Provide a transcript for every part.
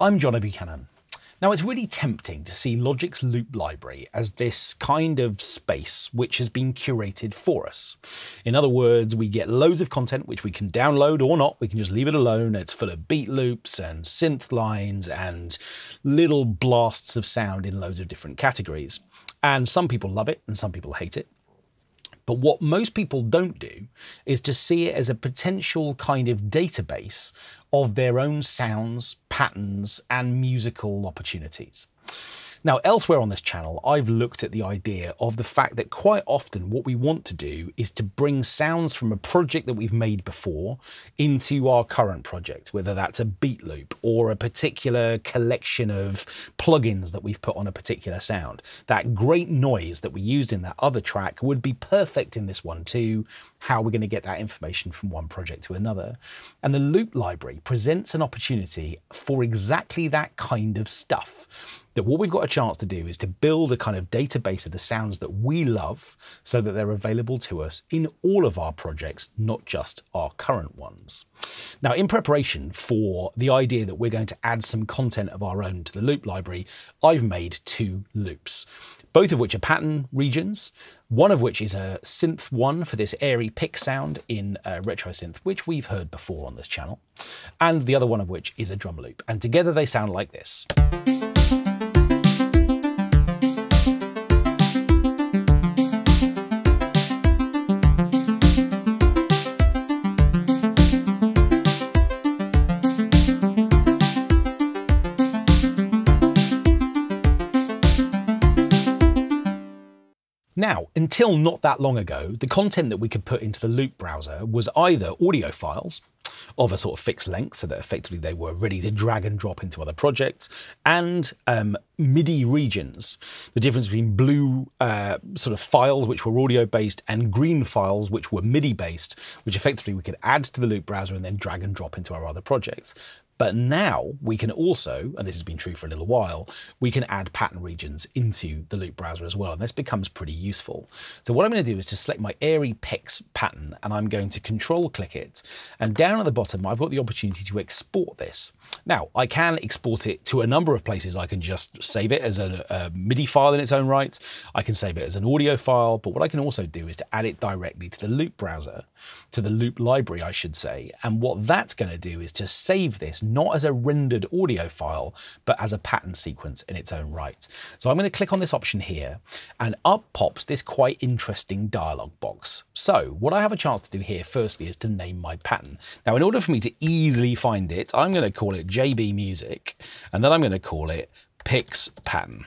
I'm Jono Buchanan. Now, it's really tempting to see Logic's loop library as this kind of space which has been curated for us. In other words, we get loads of content which we can download or not, we can just leave it alone. It's full of beat loops and synth lines and little blasts of sound in loads of different categories. And some people love it and some people hate it. But what most people don't do is to see it as a potential kind of database of their own sounds, patterns, and musical opportunities. Now, elsewhere on this channel, I've looked at the idea of the fact that quite often what we want to do is to bring sounds from a project that we've made before into our current project, whether that's a beat loop or a particular collection of plugins that we've put on a particular sound. That great noise that we used in that other track would be perfect in this one too. How we're going to get that information from one project to another. And the loop library presents an opportunity for exactly that kind of stuff that what we've got a chance to do is to build a kind of database of the sounds that we love so that they're available to us in all of our projects, not just our current ones. Now, in preparation for the idea that we're going to add some content of our own to the loop library, I've made two loops, both of which are pattern regions, one of which is a synth one for this airy pick sound in uh, retro synth, which we've heard before on this channel, and the other one of which is a drum loop. And together they sound like this. Now, until not that long ago, the content that we could put into the Loop browser was either audio files of a sort of fixed length, so that effectively they were ready to drag and drop into other projects, and um, MIDI regions. The difference between blue uh, sort of files, which were audio based, and green files, which were MIDI based, which effectively we could add to the Loop browser and then drag and drop into our other projects. But now we can also, and this has been true for a little while, we can add pattern regions into the Loop browser as well. And this becomes pretty useful. So what I'm going to do is to select my Airy Picks pattern and I'm going to control click it. And down at the bottom, I've got the opportunity to export this. Now, I can export it to a number of places. I can just save it as a, a, MIDI file in its own right. I can save it as an audio file, but what I can also do is to add it directly to the Loop browser, to the Loop library, I should say. And what that's going to do is to save this not as a rendered audio file, but as a pattern sequence in its own right. So I'm going to click on this option here, and up pops this quite interesting dialog box. So what I have a chance to do here, firstly, is to name my pattern. Now, in order for me to easily find it, I'm going to call it JB Music, and then I'm going to call it Picks Pattern.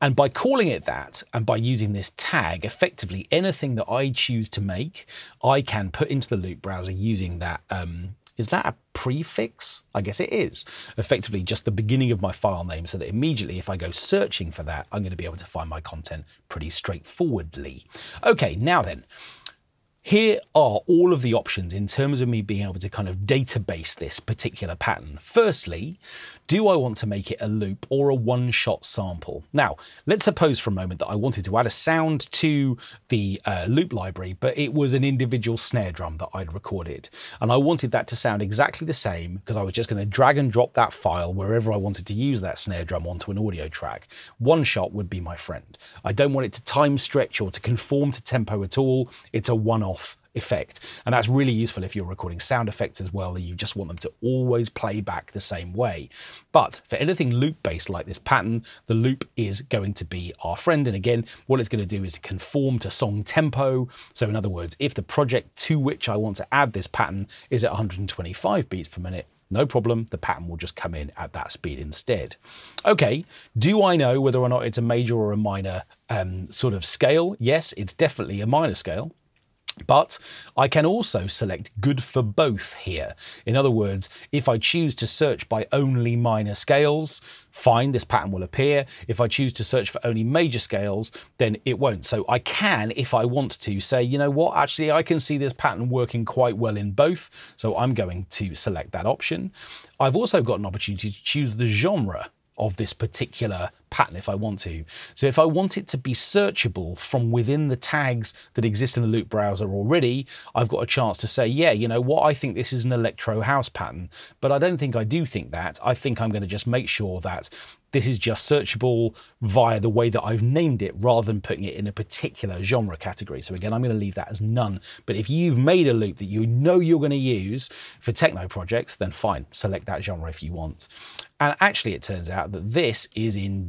And by calling it that, and by using this tag, effectively anything that I choose to make, I can put into the Loop browser using that. Um, is that a prefix? I guess it is. Effectively just the beginning of my file name so that immediately if I go searching for that, I'm going to be able to find my content pretty straightforwardly. Okay, now then, here are all of the options in terms of me being able to kind of database this particular pattern. Firstly, do I want to make it a loop or a one-shot sample? Now, let's suppose for a moment that I wanted to add a sound to the uh, loop library, but it was an individual snare drum that I'd recorded. And I wanted that to sound exactly the same because I was just going to drag and drop that file wherever I wanted to use that snare drum onto an audio track. One shot would be my friend. I don't want it to time stretch or to conform to tempo at all. It's a one-off effect. And that's really useful if you're recording sound effects as well, and you just want them to always play back the same way. But for anything loop based like this pattern, the loop is going to be our friend. And again, what it's going to do is conform to song tempo. So in other words, if the project to which I want to add this pattern is at 125 beats per minute, no problem, the pattern will just come in at that speed instead. Okay, do I know whether or not it's a major or a minor um, sort of scale? Yes, it's definitely a minor scale. But I can also select good for both here. In other words, if I choose to search by only minor scales, fine, this pattern will appear. If I choose to search for only major scales, then it won't. So I can, if I want to, say, you know what, actually I can see this pattern working quite well in both. So I'm going to select that option. I've also got an opportunity to choose the genre of this particular pattern if I want to. So if I want it to be searchable from within the tags that exist in the loop browser already, I've got a chance to say, yeah, you know what, I think this is an electro house pattern, but I don't think I do think that. I think I'm going to just make sure that this is just searchable via the way that I've named it rather than putting it in a particular genre category. So again, I'm going to leave that as none. But if you've made a loop that you know you're going to use for techno projects, then fine, select that genre if you want. And actually, it turns out that this is in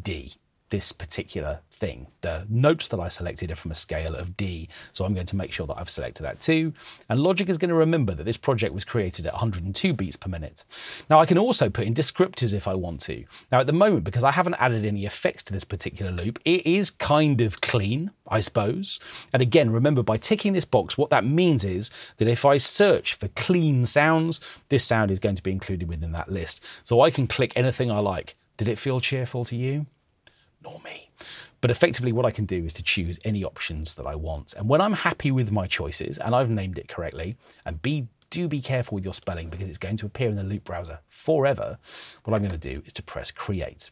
This particular thing. The notes that I selected are from a scale of D, so I'm going to make sure that I've selected that too. And Logic is going to remember that this project was created at 102 beats per minute. Now I can also put in descriptors if I want to. Now at the moment, because I haven't added any effects to this particular loop, it is kind of clean, I suppose. And again, remember by ticking this box, what that means is that if I search for clean sounds, this sound is going to be included within that list. So I can click anything I like. Did it feel cheerful to you? Nor me. But effectively what I can do is to choose any options that I want. And when I'm happy with my choices, and I've named it correctly, and be do be careful with your spelling because it's going to appear in the loop browser forever, what I'm going to do is to press create.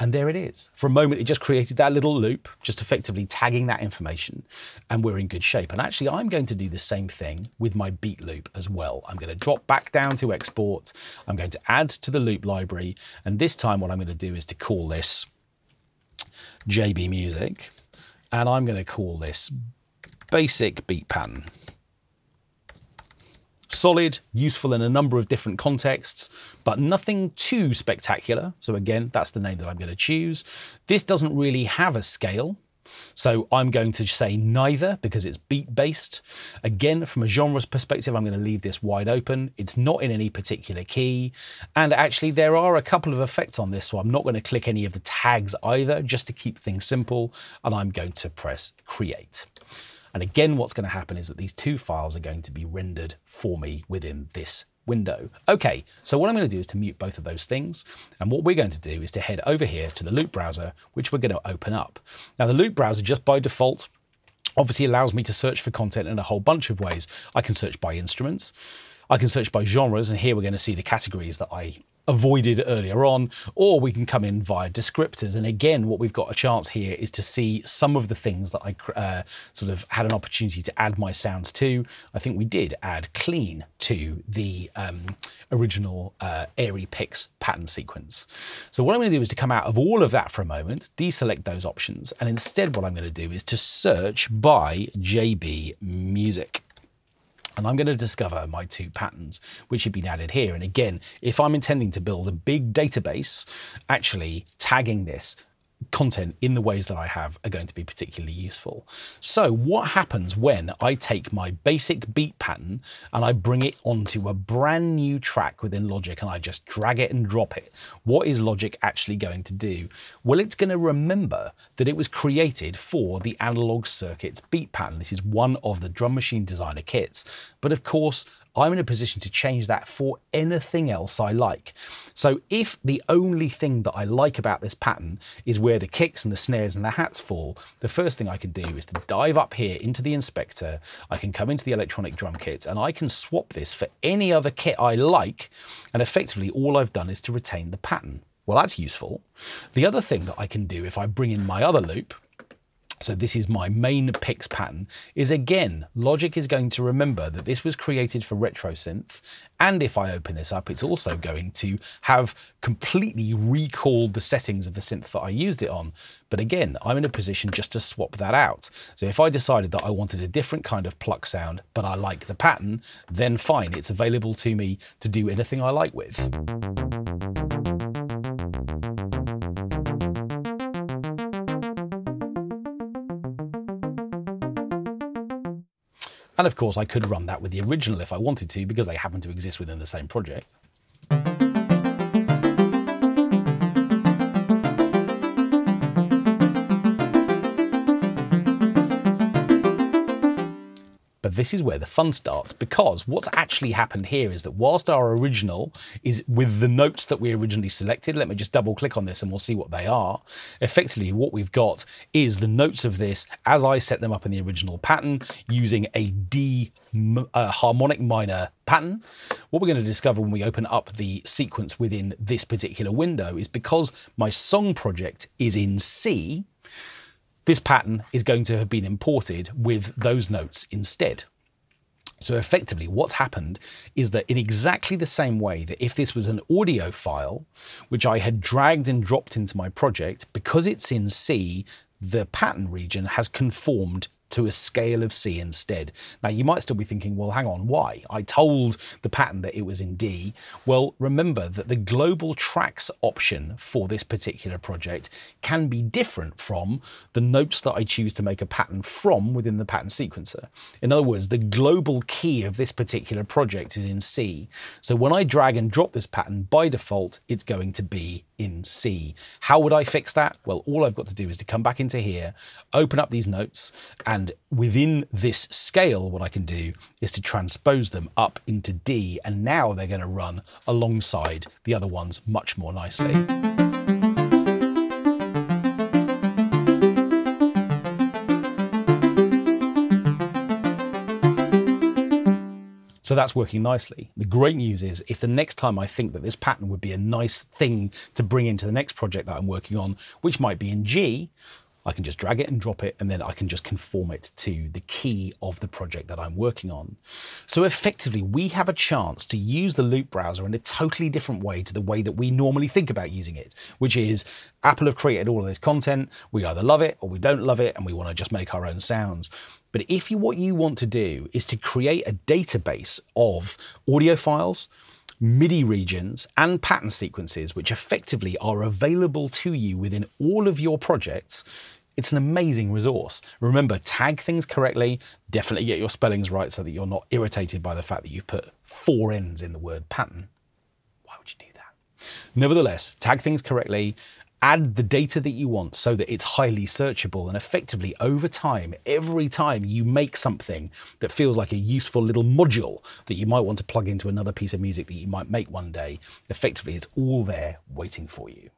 And there it is. For a moment, it just created that little loop, just effectively tagging that information, and we're in good shape. And actually, I'm going to do the same thing with my beat loop as well. I'm going to drop back down to export. I'm going to add to the loop library. And this time, what I'm going to do is to call this JB Music. And I'm going to call this basic beat pattern solid, useful in a number of different contexts, but nothing too spectacular. So again, that's the name that I'm going to choose. This doesn't really have a scale. So I'm going to say neither because it's beat based. Again, from a genres perspective, I'm going to leave this wide open. It's not in any particular key. And actually there are a couple of effects on this. So I'm not going to click any of the tags either, just to keep things simple. And I'm going to press create. And again, what's going to happen is that these two files are going to be rendered for me within this window. Okay, so what I'm going to do is to mute both of those things. And what we're going to do is to head over here to the loop browser, which we're going to open up. Now the loop browser just by default obviously allows me to search for content in a whole bunch of ways. I can search by instruments. I can search by genres, and here we're going to see the categories that I avoided earlier on, or we can come in via descriptors. And again, what we've got a chance here is to see some of the things that I uh, sort of had an opportunity to add my sounds to. I think we did add clean to the um, original uh, Airy Picks pattern sequence. So what I'm going to do is to come out of all of that for a moment, deselect those options, and instead what I'm going to do is to search by JB Music and I'm going to discover my two patterns, which have been added here. And again, if I'm intending to build a big database, actually tagging this content in the ways that I have are going to be particularly useful. So what happens when I take my basic beat pattern and I bring it onto a brand new track within Logic and I just drag it and drop it? What is Logic actually going to do? Well, it's going to remember that it was created for the analog circuits beat pattern. This is one of the drum machine designer kits. But of course, I'm in a position to change that for anything else I like. So if the only thing that I like about this pattern is where the kicks and the snares and the hats fall, the first thing I can do is to dive up here into the inspector, I can come into the electronic drum kits and I can swap this for any other kit I like and effectively all I've done is to retain the pattern. Well, that's useful. The other thing that I can do if I bring in my other loop, so this is my main picks pattern, is again, Logic is going to remember that this was created for RetroSynth. And if I open this up, it's also going to have completely recalled the settings of the synth that I used it on. But again, I'm in a position just to swap that out. So if I decided that I wanted a different kind of pluck sound, but I like the pattern, then fine, it's available to me to do anything I like with. And of course, I could run that with the original if I wanted to, because they happen to exist within the same project. But this is where the fun starts because what's actually happened here is that whilst our original is with the notes that we originally selected, let me just double click on this and we'll see what they are. Effectively, what we've got is the notes of this as I set them up in the original pattern using a D uh, harmonic minor pattern. What we're going to discover when we open up the sequence within this particular window is because my song project is in C, this pattern is going to have been imported with those notes instead. So effectively what's happened is that in exactly the same way that if this was an audio file, which I had dragged and dropped into my project, because it's in C, the pattern region has conformed to a scale of C instead. Now you might still be thinking, well, hang on, why? I told the pattern that it was in D. Well, remember that the global tracks option for this particular project can be different from the notes that I choose to make a pattern from within the pattern sequencer. In other words, the global key of this particular project is in C. So when I drag and drop this pattern, by default, it's going to be in C. How would I fix that? Well, all I've got to do is to come back into here, open up these notes, and within this scale, what I can do is to transpose them up into D, and now they're going to run alongside the other ones much more nicely. So that's working nicely. The great news is if the next time I think that this pattern would be a nice thing to bring into the next project that I'm working on, which might be in G, I can just drag it and drop it, and then I can just conform it to the key of the project that I'm working on. So effectively, we have a chance to use the loop browser in a totally different way to the way that we normally think about using it, which is Apple have created all of this content. We either love it or we don't love it, and we want to just make our own sounds. But if you, what you want to do is to create a database of audio files, MIDI regions, and pattern sequences, which effectively are available to you within all of your projects, it's an amazing resource. Remember, tag things correctly, definitely get your spellings right so that you're not irritated by the fact that you've put four N's in the word pattern. Why would you do that? Nevertheless, tag things correctly, add the data that you want so that it's highly searchable and effectively over time every time you make something that feels like a useful little module that you might want to plug into another piece of music that you might make one day effectively it's all there waiting for you